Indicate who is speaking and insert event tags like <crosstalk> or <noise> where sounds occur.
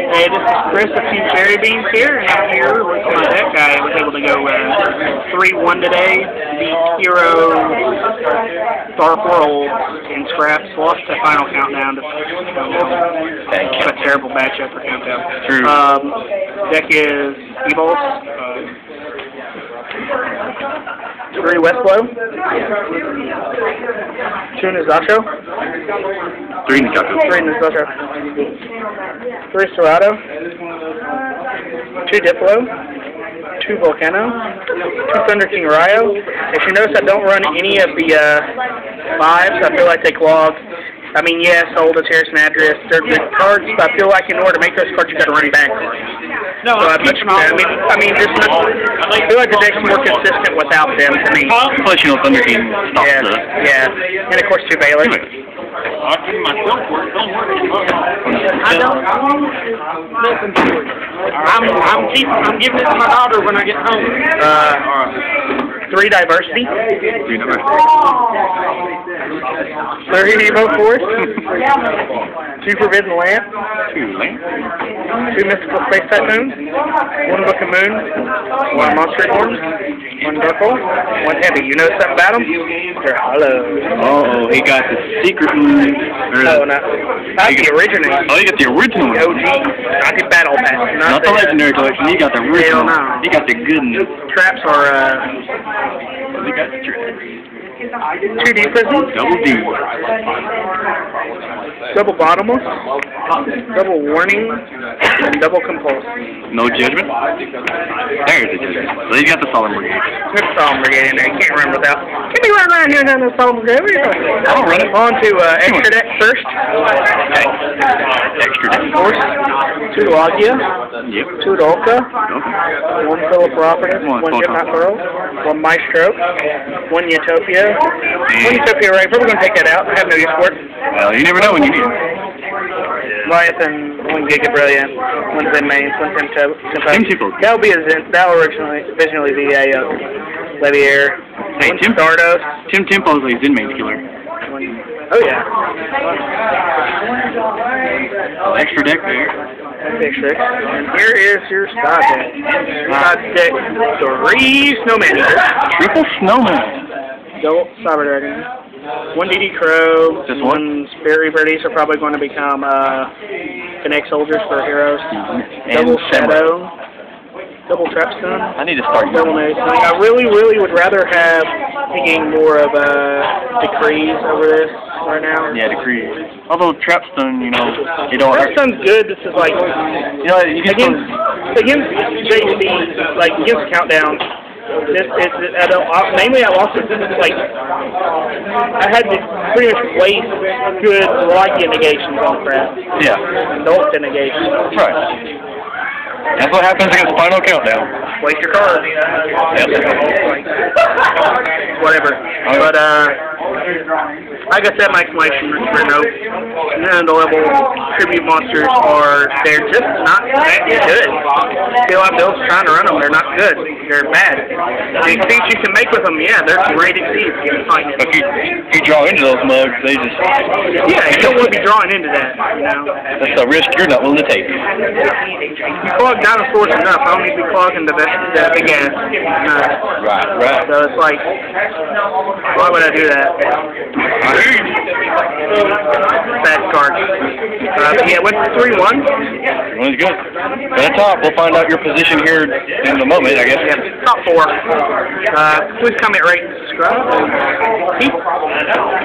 Speaker 1: Hey, this is Chris of Team Jerry Beans here, and I'm here with my deck guy. I was able to go uh, 3-1 today, beat Hero Dark World in Scraps, lost the final countdown to Countdown. a terrible matchup for Countdown.
Speaker 2: True.
Speaker 1: Um, deck is Evols, uh, three Westlo, two Najasho,
Speaker 2: Three Nakaku.
Speaker 1: three Najasho, three Cerato, two Diplo, two Volcano, two Thunder King Rai-Oh. If you notice, I don't run any of the uh, fives. I feel like they clog. I mean, yes, Old Terrace and Address, they're good cards, but I feel like in order to make those cards, you got to run back cards.
Speaker 3: No,
Speaker 1: So I,
Speaker 3: I'm
Speaker 1: much, I mean, I mean, just not, I feel like the deck's more consistent without them to me.
Speaker 2: Plus, you know, Thunder King stops
Speaker 1: Yeah,
Speaker 2: the...
Speaker 1: yeah, and of course two Baylor.
Speaker 3: I'll give myself work. Don't work.
Speaker 1: I don't.
Speaker 3: Listen to it. I'm I'm keeping I'm giving it to my daughter when I get home.
Speaker 1: Uh, three diversity,
Speaker 2: Three number.
Speaker 1: three Evo Force, <laughs> two Forbidden Lamp,
Speaker 2: Two land.
Speaker 1: two Mystical Space Typhoon, one Book of Moon, one Monster Horn, one Duckle, one Heavy. You know something about them? They're hollow.
Speaker 2: Oh, he got the secret moon. Or
Speaker 1: No,
Speaker 2: the,
Speaker 1: not. Not the original.
Speaker 2: oh, he got the original
Speaker 1: The
Speaker 2: one.
Speaker 1: OG. Not the Battle Pass. Not,
Speaker 2: Not the legendary collection. He got the original.
Speaker 1: no.
Speaker 2: He got the good one.
Speaker 1: Traps are uh,
Speaker 2: He got the trick.
Speaker 1: Two D prisms,
Speaker 2: Double D.
Speaker 1: double bottomless, double warning, and double compulse.
Speaker 2: No judgment. There's a judgment. So he's got the Solemn Brigade.
Speaker 1: There's Solemn Brigade in there. You can't run without. Can't be running around here and the Solemn Brigade. What are you talking about?
Speaker 2: I don't run it.
Speaker 1: On to uh, extra deck first.
Speaker 2: Okay. Extra deck.
Speaker 1: Force. Two Laggia.
Speaker 2: Yep.
Speaker 1: Two Dolkka.
Speaker 2: Okay.
Speaker 1: One Philip Operative.
Speaker 2: One
Speaker 1: One. Jim Pearl. One Maestro. One Utopia. One Utopia Right. Probably going to take that out. I have no use for it.
Speaker 2: Well, you never know when you need it.
Speaker 1: Leviathan, one Giga Brilliant, one Zenmaines, one Tempo.
Speaker 2: Temtempo.
Speaker 1: That will be a Zen. That will originally, originally be a uh, Leviair.
Speaker 2: Hey, Tim-
Speaker 1: Stardust.
Speaker 2: Temtempo's like Zen Main killer.
Speaker 1: Oh yeah.
Speaker 2: Extra deck there.
Speaker 1: Big trick. And here is your side deck. Side deck. Three Snowman
Speaker 2: Triple Snowman.
Speaker 1: Double Cyber Dragon. One DD Crow.
Speaker 2: Just
Speaker 1: one Reaper. These are probably going to become uh, Connect Soldiers for Heroes. Double
Speaker 2: And Samurai.
Speaker 1: Shadow. Double Trap Stun.
Speaker 2: I need to start
Speaker 1: Double Nose. I really, really would rather have picking more of uh, Decrees over this right now.
Speaker 2: Yeah, decree. Although Trap Stun, you know, you don't.
Speaker 1: Trap Stun's good. This is like
Speaker 2: You know, you can
Speaker 1: against against JC, like against Countdown. This is I don't I, mainly I lost it like I had to pretty much waste good Laggia negations on crap.
Speaker 2: Yeah,
Speaker 1: Adult negations.
Speaker 2: right. That's what happens against Final Countdown.
Speaker 1: Waste your cards. Whatever. But uh like I said, my explanation for no the level tribute monsters are they're just not that good. Feel like Bill's trying to run them, they're not good. They're bad. The exceeds you can make with them, yeah, they're great exceeds. Fine.
Speaker 2: If you, if you draw into those mugs, they just
Speaker 1: Yeah, you don't want to be drawing into that, you know.
Speaker 2: that's a risk you're not willing to take.
Speaker 1: You clog dinosaurs enough, I don't need to be clogging the, the big ass. No.
Speaker 2: Right, right.
Speaker 1: So it's like, why would I do that? Bad card. Uh, yeah, went to 3 1.
Speaker 2: One's good. At the top, we'll find out your position here in a moment, I guess.
Speaker 1: Yeah, top four. Uh, please comment, rate, and subscribe. Peace.